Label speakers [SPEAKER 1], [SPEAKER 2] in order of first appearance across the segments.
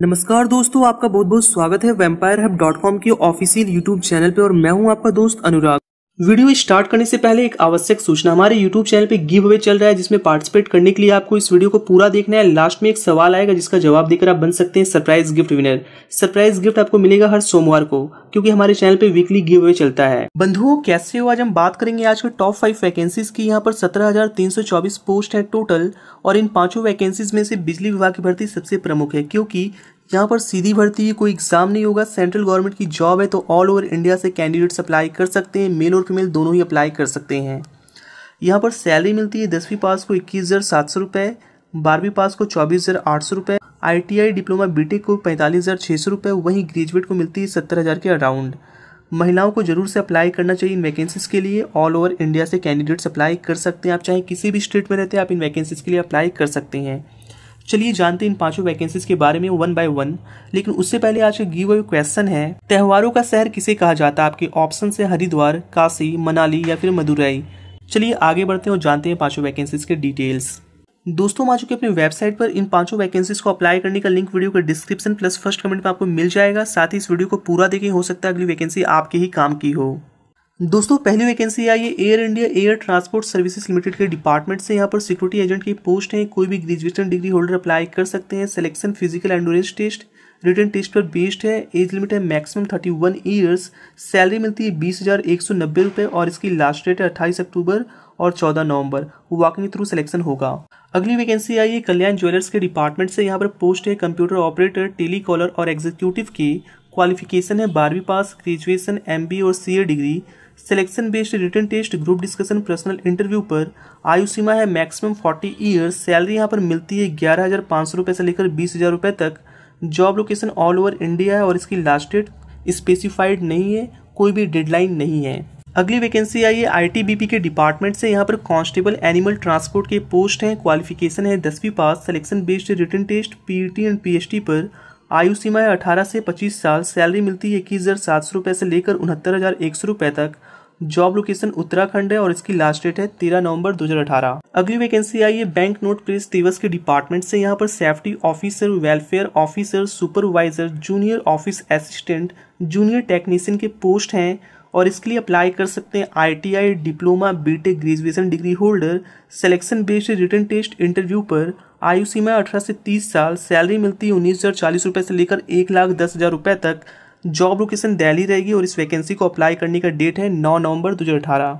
[SPEAKER 1] नमस्कार दोस्तों, आपका बहुत बहुत स्वागत है वेम्पायर हब डॉट कॉम के ऑफिशियल यूट्यूब चैनल पे और मैं हूँ आपका दोस्त अनुराग। वीडियो स्टार्ट करने से पहले एक आवश्यक सूचना। हमारे यूट्यूब चैनल पे गिव अवे चल रहा है, जिसमें पार्टिसिपेट करने के लिए आपको इस वीडियो को पूरा देखना है। लास्ट में एक सवाल आएगा, जिसका जवाब देकर आप बन सकते हैं surprise gift winner surprise gift आपको मिलेगा हर सोमवार को, क्योंकि हमारे चैनल पे वीकली गिव अवे चलता है। बंधुओं, कैसे हो? आज हम बात करेंगे आज के टॉप फाइव वैकेंसीज की। यहाँ पर सत्रह पोस्ट है टोटल और इन पाँचों वैकेंसीज में से बिजली विभाग की भर्ती सबसे प्रमुख है, क्योंकि यहाँ पर सीधी भर्ती कोई एग्ज़ाम नहीं होगा। सेंट्रल गवर्नमेंट की जॉब है तो ऑल ओवर इंडिया से कैंडिडेट्स अप्लाई कर सकते हैं। मेल और फीमेल दोनों ही अप्लाई कर सकते हैं। यहाँ पर सैलरी मिलती है दसवीं पास को इक्कीस हज़ार सात सौ रुपये बारहवीं पास को चौबीस हज़ार आठ सौ रुपये I T I diploma B tech को पैंतालीस हज़ार छः सौ रुपये वहीं ग्रेजुएट को मिलती है सत्तर हज़ार के अराउंड। महिलाओं को ज़रूर से अप्लाई करना चाहिए इन वैकेंसीज के लिए। ऑल ओवर इंडिया से कैंडिडेट्स अप्लाई कर सकते हैं। आप चाहे किसी भी स्टेट में रहते हैं, आप इन वैकेंसीज के लिए अप्लाई कर सकते हैं। चलिए जानते हैं इन पाँचों वैकेंसीज के बारे में वन बाय वन लेकिन उससे पहले आज का गिव अवे क्वेश्चन है। त्योहारों का शहर किसे कहा जाता है? आपके ऑप्शन से हरिद्वार, काशी, मनाली या फिर मदुरई। चलिए आगे बढ़ते हैं और जानते हैं पाँचों वैकेंसीज के डिटेल्स दोस्तों, हम आ चुके अपनी वेबसाइट पर। इन पाँचों वैकेंसीज को अप्लाई करने का लिंक वीडियो के डिस्क्रिप्शन प्लस फ़र्स्ट कमेंट में आपको मिल जाएगा। साथ ही इस वीडियो को पूरा देखें, हो सकता है अगली वैकेंसी आपके ही काम की हो। दोस्तों, पहली वैकेंसी आई है Air India air transport services limited के डिपार्टमेंट से। यहाँ पर सिक्योरिटी एजेंट की पोस्ट है। कोई भी ग्रेजुएशन डिग्री होल्डर अप्लाई कर सकते हैं। Selection physical endurance test written test पर बेस्ड है। एज लिमिट है maximum thirty one years salary मिलती है बीस हज़ार एक सौ नब्बे रुपये और इसकी लास्ट डेट है अट्ठाईस अक्टूबर और चौदह नवंबर। वॉकिंग थ्रू सिलेक्शन होगा। अगली वैकेंसी आई है कल्याण ज्वेलर्स के डिपार्टमेंट से। यहाँ पर पोस्ट है कंप्यूटर ऑपरेटर टेली कॉलर और एग्जीक्यूटिव की। क्वालिफिकेशन है बारहवीं पास ग्रेजुएशन एमबी और CA degree selection based written test group discussion personal interview पर आयु सीमा है मैक्सिमम फोर्टी ईयर्स सैलरी यहाँ पर मिलती है ग्यारह हज़ार पाँच सौ रुपये से लेकर बीस हज़ार तक। Job location all over India है और इसकी लास्ट डेट स्पेसिफाइड नहीं है, कोई भी डेडलाइन नहीं है। अगली वैकेंसी आई है आईटीबीपी के डिपार्टमेंट से, यहाँ पर कांस्टेबल एनिमल ट्रांसपोर्ट के पोस्ट हैं क्वालिफिकेशन है, दसवीं pass selection based written test PT and PHT पर आयु सीमा है अठारह से पच्चीस साल। सैलरी मिलती है इक्कीस हज़ार सात सौ रुपये से लेकर उनहत्तर हज़ार एक सौ रुपये तक। जॉब लोकेशन उत्तराखंड है और इसकी लास्ट डेट है तेरह नवंबर 2018 अगली वैकेंसी आई है बैंक नोट प्रेस दिवस के डिपार्टमेंट से। यहाँ पर safety officer welfare officer supervisor junior office assistant junior technician के पोस्ट हैं। और इसके लिए अप्लाई कर सकते हैं ITI diploma BTech graduation degree holder selection based written test interview पर। आयु सीमा अठारह से तीस साल सैलरी मिलती है उन्नीस हज़ार चालीस रुपये से लेकर एक लाख दस हज़ार रुपये तक। जॉब लोकेशन दिल्ली रहेगी और इस वैकेंसी को अप्लाई करने का डेट है नौ नवंबर 2018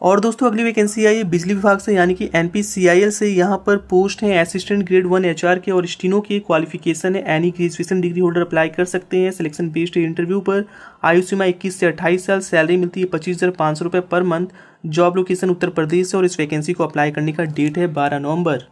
[SPEAKER 1] और दोस्तों, अगली वैकेंसी आई है बिजली विभाग से, यानी कि एनपीसीआईएल से। यहाँ पर पोस्ट है असिस्टेंट ग्रेड वन एचआर के और स्टीनो के क्वालिफिकेशन है। Any graduation degree holder apply कर सकते हैं सिलेक्शन बेस्ड इंटरव्यू पर। आयु सीमा इक्कीस से अट्ठाईस साल सैलरी मिलती है पच्चीस हज़ार पाँच सौ रुपये पर month job location Uttar Pradesh है और इस वैकेंसी को अप्लाई करने का डेट है बारह नवंबर।